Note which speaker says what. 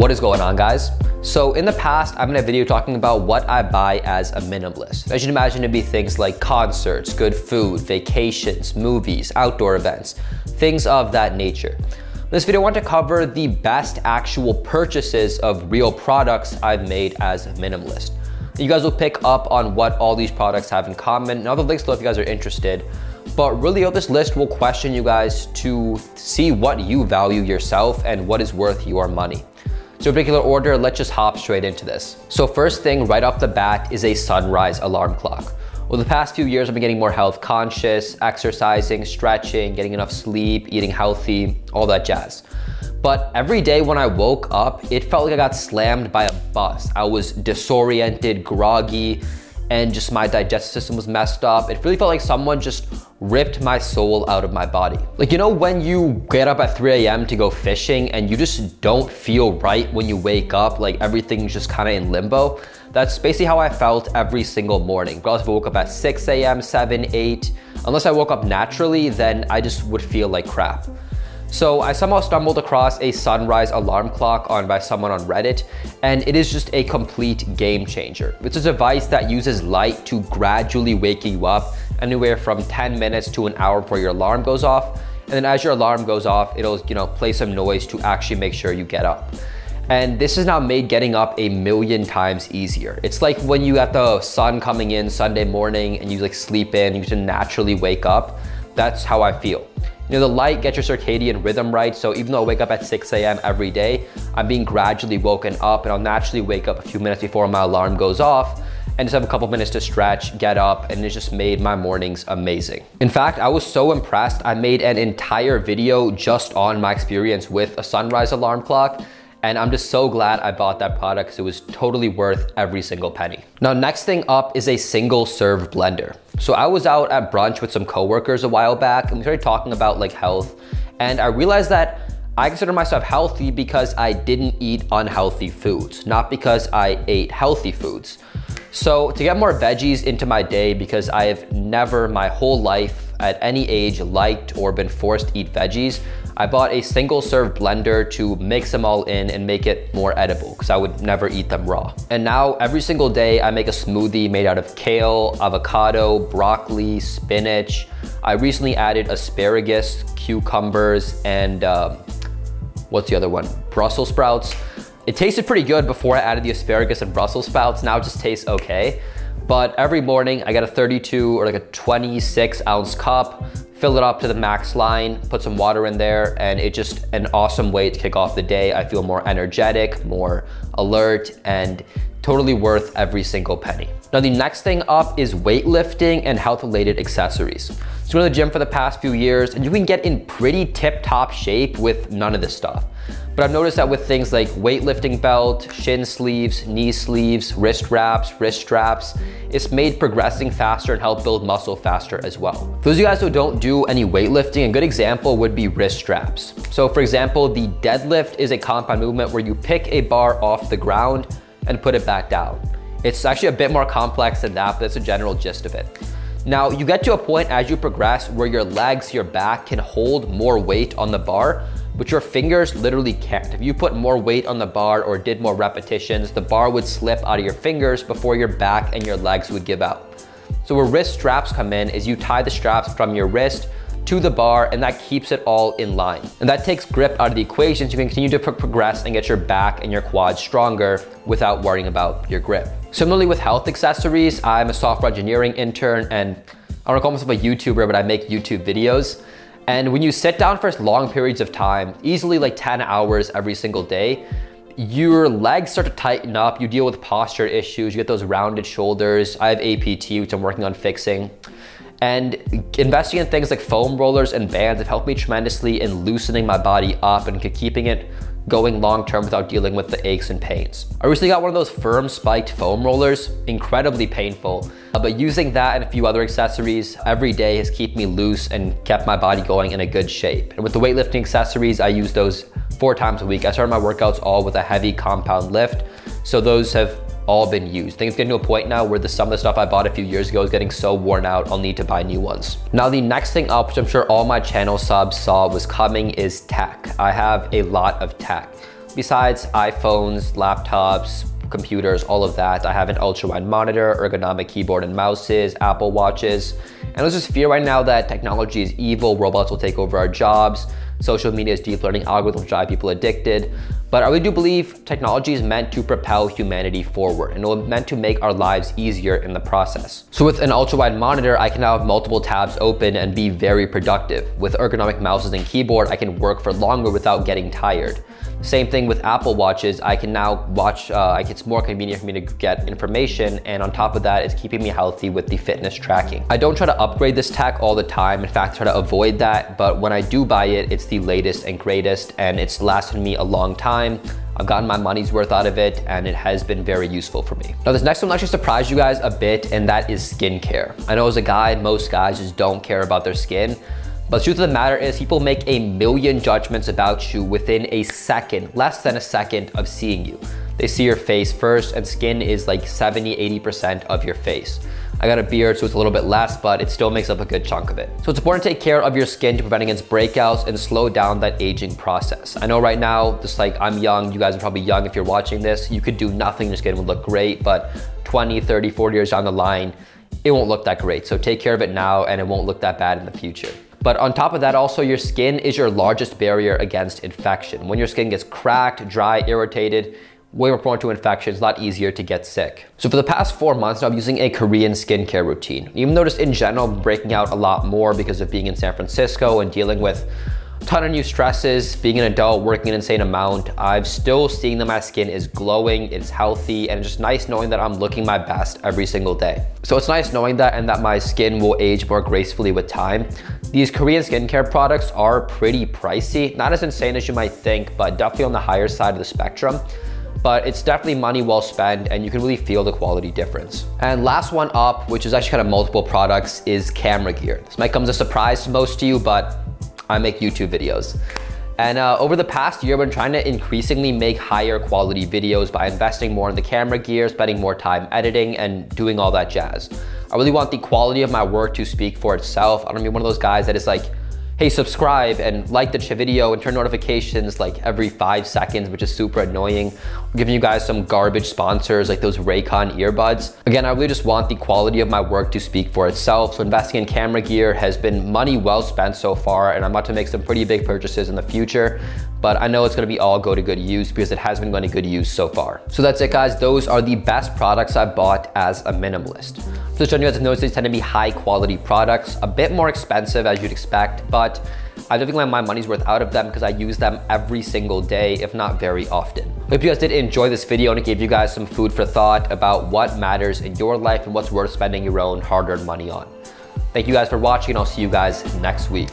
Speaker 1: What is going on guys? So in the past, I'm in a video talking about what I buy as a minimalist. As you can imagine, it'd be things like concerts, good food, vacations, movies, outdoor events, things of that nature. In this video, I want to cover the best actual purchases of real products I've made as a minimalist. You guys will pick up on what all these products have in common and other links below if you guys are interested. But really, this list will question you guys to see what you value yourself and what is worth your money. So particular order, let's just hop straight into this. So first thing right off the bat is a sunrise alarm clock. Over the past few years, I've been getting more health conscious, exercising, stretching, getting enough sleep, eating healthy, all that jazz. But every day when I woke up, it felt like I got slammed by a bus. I was disoriented, groggy, and just my digestive system was messed up. It really felt like someone just ripped my soul out of my body. Like, you know, when you get up at 3 a.m. to go fishing and you just don't feel right when you wake up, like everything's just kind of in limbo? That's basically how I felt every single morning. Regardless if I woke up at 6 a.m., 7, 8, unless I woke up naturally, then I just would feel like crap. So I somehow stumbled across a sunrise alarm clock on by someone on Reddit, and it is just a complete game changer. It's a device that uses light to gradually wake you up anywhere from 10 minutes to an hour before your alarm goes off. And then as your alarm goes off, it'll you know play some noise to actually make sure you get up. And this has now made getting up a million times easier. It's like when you got the sun coming in Sunday morning and you like sleep in, you just naturally wake up. That's how I feel. You know, the light gets your circadian rhythm right. So even though I wake up at 6 a.m. every day, I'm being gradually woken up and I'll naturally wake up a few minutes before my alarm goes off and just have a couple minutes to stretch, get up, and it just made my mornings amazing. In fact, I was so impressed, I made an entire video just on my experience with a sunrise alarm clock and I'm just so glad I bought that product because it was totally worth every single penny. Now, next thing up is a single serve blender. So I was out at brunch with some coworkers a while back and we started talking about like health. And I realized that I consider myself healthy because I didn't eat unhealthy foods, not because I ate healthy foods. So to get more veggies into my day because I have never my whole life at any age liked or been forced to eat veggies, I bought a single serve blender to mix them all in and make it more edible because I would never eat them raw. And now every single day I make a smoothie made out of kale, avocado, broccoli, spinach. I recently added asparagus, cucumbers, and um, what's the other one? Brussels sprouts. It tasted pretty good before I added the asparagus and Brussels sprouts. Now it just tastes okay. But every morning I get a 32 or like a 26 ounce cup, fill it up to the max line, put some water in there, and it's just an awesome way to kick off the day. I feel more energetic, more alert, and totally worth every single penny. Now the next thing up is weightlifting and health related accessories. So going to the gym for the past few years and you can get in pretty tip top shape with none of this stuff. But I've noticed that with things like weightlifting belt, shin sleeves, knee sleeves, wrist wraps, wrist straps, it's made progressing faster and help build muscle faster as well. For those of you guys who don't do any weightlifting, a good example would be wrist straps. So for example, the deadlift is a compound movement where you pick a bar off the ground and put it back down. It's actually a bit more complex than that, but that's a general gist of it. Now, you get to a point as you progress where your legs, your back can hold more weight on the bar, but your fingers literally can't. If you put more weight on the bar or did more repetitions, the bar would slip out of your fingers before your back and your legs would give out. So where wrist straps come in is you tie the straps from your wrist to the bar and that keeps it all in line. And that takes grip out of the equation so you can continue to pro progress and get your back and your quads stronger without worrying about your grip. Similarly with health accessories, I'm a software engineering intern and I don't call myself a YouTuber, but I make YouTube videos. And when you sit down for long periods of time, easily like 10 hours every single day, your legs start to tighten up, you deal with posture issues, you get those rounded shoulders. I have APT, which I'm working on fixing. And investing in things like foam rollers and bands have helped me tremendously in loosening my body up and keeping it going long term without dealing with the aches and pains. I recently got one of those firm spiked foam rollers, incredibly painful, uh, but using that and a few other accessories every day has kept me loose and kept my body going in a good shape. And with the weightlifting accessories, I use those four times a week. I start my workouts all with a heavy compound lift, so those have all been used. It's getting to a point now where the, some of the stuff I bought a few years ago is getting so worn out, I'll need to buy new ones. Now the next thing up, which I'm sure all my channel subs saw was coming is tech. I have a lot of tech. Besides iPhones, laptops, computers, all of that. I have an ultra wide monitor, ergonomic keyboard and mouses, Apple watches. And there's this fear right now that technology is evil, robots will take over our jobs, social media's deep learning algorithms drive people addicted. But I really do believe technology is meant to propel humanity forward and it's meant to make our lives easier in the process. So with an ultra wide monitor, I can now have multiple tabs open and be very productive. With ergonomic mouses and keyboard, I can work for longer without getting tired. Same thing with Apple Watches. I can now watch, uh, it's more convenient for me to get information. And on top of that, it's keeping me healthy with the fitness tracking. I don't try to upgrade this tech all the time. In fact, try to avoid that. But when I do buy it, it's the latest and greatest and it's lasted me a long time. I've gotten my money's worth out of it and it has been very useful for me. Now this next one actually surprised you guys a bit and that is skincare. I know as a guy, most guys just don't care about their skin. But the truth of the matter is people make a million judgments about you within a second, less than a second of seeing you. They see your face first and skin is like 70, 80% of your face. I got a beard, so it's a little bit less, but it still makes up a good chunk of it. So it's important to take care of your skin to prevent against breakouts and slow down that aging process. I know right now, just like I'm young, you guys are probably young if you're watching this, you could do nothing, your skin would look great, but 20, 30, 40 years down the line, it won't look that great. So take care of it now and it won't look that bad in the future. But on top of that, also your skin is your largest barrier against infection. When your skin gets cracked, dry, irritated, way more prone to infections, a lot easier to get sick. So for the past four months now, I'm using a Korean skincare routine. Even though just in general, breaking out a lot more because of being in San Francisco and dealing with a ton of new stresses, being an adult, working an insane amount, I'm still seeing that my skin is glowing, it's healthy, and it's just nice knowing that I'm looking my best every single day. So it's nice knowing that and that my skin will age more gracefully with time. These Korean skincare products are pretty pricey, not as insane as you might think, but definitely on the higher side of the spectrum but it's definitely money well spent and you can really feel the quality difference. And last one up, which is actually kind of multiple products, is camera gear. This might come as a surprise to most of you, but I make YouTube videos. And uh, over the past year, I've been trying to increasingly make higher quality videos by investing more in the camera gear, spending more time editing and doing all that jazz. I really want the quality of my work to speak for itself. I don't be one of those guys that is like, hey, subscribe and like the video and turn notifications like every five seconds, which is super annoying. Giving you guys some garbage sponsors like those Raycon earbuds. Again, I really just want the quality of my work to speak for itself. So investing in camera gear has been money well spent so far and I'm about to make some pretty big purchases in the future but I know it's gonna be all go to good use because it has been going to good use so far. So that's it guys, those are the best products I've bought as a minimalist. So showing you guys noticed these tend to be high quality products, a bit more expensive as you'd expect, but I definitely get my money's worth out of them because I use them every single day, if not very often. Hope you guys did enjoy this video and it gave you guys some food for thought about what matters in your life and what's worth spending your own hard-earned money on. Thank you guys for watching and I'll see you guys next week.